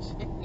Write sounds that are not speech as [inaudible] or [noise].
[laughs] change.